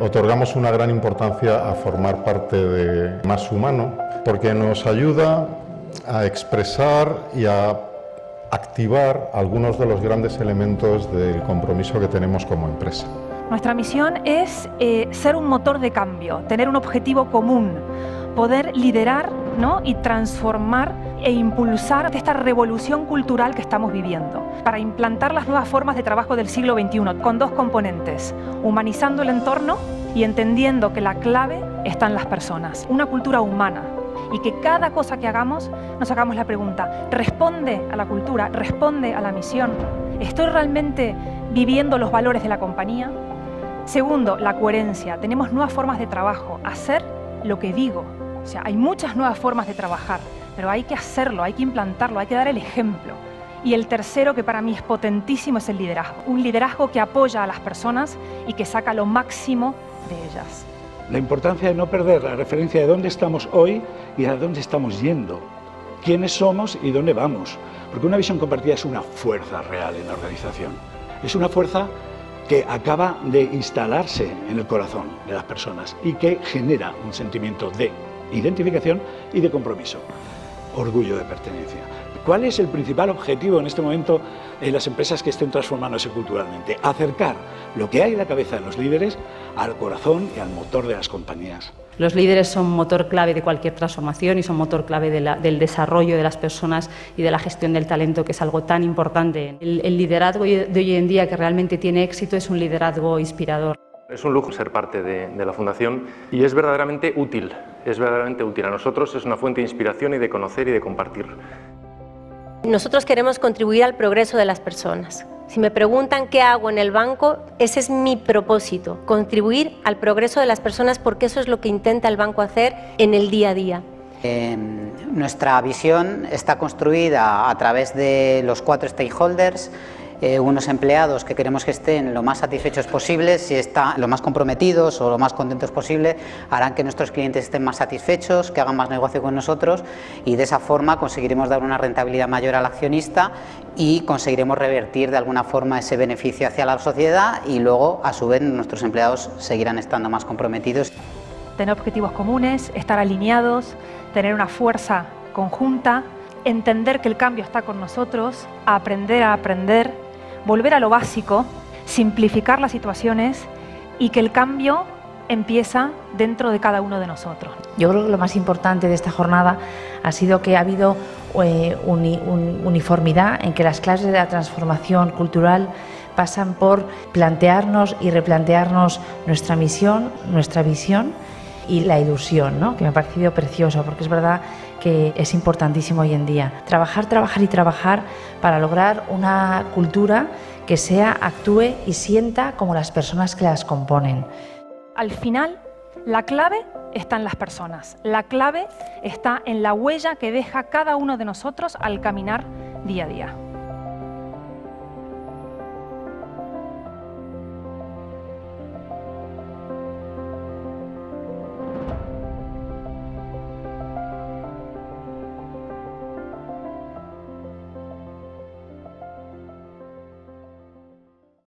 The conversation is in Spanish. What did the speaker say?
Otorgamos una gran importancia a formar parte de Más Humano porque nos ayuda a expresar y a activar algunos de los grandes elementos del compromiso que tenemos como empresa. Nuestra misión es eh, ser un motor de cambio, tener un objetivo común, poder liderar ¿no? y transformar e impulsar esta revolución cultural que estamos viviendo, para implantar las nuevas formas de trabajo del siglo XXI, con dos componentes, humanizando el entorno y entendiendo que la clave está en las personas, una cultura humana, y que cada cosa que hagamos nos hagamos la pregunta, ¿responde a la cultura? ¿Responde a la misión? ¿Estoy realmente viviendo los valores de la compañía? Segundo, la coherencia. Tenemos nuevas formas de trabajo, hacer lo que digo. O sea, hay muchas nuevas formas de trabajar, pero hay que hacerlo, hay que implantarlo, hay que dar el ejemplo. Y el tercero, que para mí es potentísimo, es el liderazgo. Un liderazgo que apoya a las personas y que saca lo máximo de ellas. La importancia de no perder la referencia de dónde estamos hoy y a dónde estamos yendo, quiénes somos y dónde vamos. Porque una visión compartida es una fuerza real en la organización. Es una fuerza que acaba de instalarse en el corazón de las personas y que genera un sentimiento de identificación y de compromiso, orgullo de pertenencia. ¿Cuál es el principal objetivo en este momento en las empresas que estén transformándose culturalmente? Acercar lo que hay en la cabeza de los líderes al corazón y al motor de las compañías. Los líderes son motor clave de cualquier transformación y son motor clave del desarrollo de las personas y de la gestión del talento, que es algo tan importante. El, el liderazgo de hoy en día que realmente tiene éxito es un liderazgo inspirador. Es un lujo ser parte de, de, la Fundación y es verdaderamente útil, es verdaderamente útil. A nosotros es una fuente de inspiración y de conocer y de compartir. Nosotros queremos contribuir al progreso de las personas. Si me preguntan qué hago en el banco, ese es mi propósito, contribuir al progreso de las personas porque eso es lo que intenta el banco hacer en el día a día. Eh, nuestra visión está construida a través de los cuatro stakeholders, eh, unos empleados que queremos que estén lo más satisfechos posibles, si están lo más comprometidos o lo más contentos posible, harán que nuestros clientes estén más satisfechos, que hagan más negocio con nosotros y de esa forma conseguiremos dar una rentabilidad mayor al accionista y conseguiremos revertir de alguna forma ese beneficio hacia la sociedad y luego a su vez nuestros empleados seguirán estando más comprometidos. Tener objetivos comunes, estar alineados, tener una fuerza conjunta, entender que el cambio está con nosotros, aprender a aprender volver a lo básico, simplificar las situaciones y que el cambio empieza dentro de cada uno de nosotros. Yo creo que lo más importante de esta jornada ha sido que ha habido eh, uniformidad en que las clases de la transformación cultural pasan por plantearnos y replantearnos nuestra misión, nuestra visión y la ilusión, ¿no? que me ha parecido precioso, porque es verdad que es importantísimo hoy en día. Trabajar, trabajar y trabajar para lograr una cultura que sea, actúe y sienta como las personas que las componen. Al final, la clave está en las personas. La clave está en la huella que deja cada uno de nosotros al caminar día a día.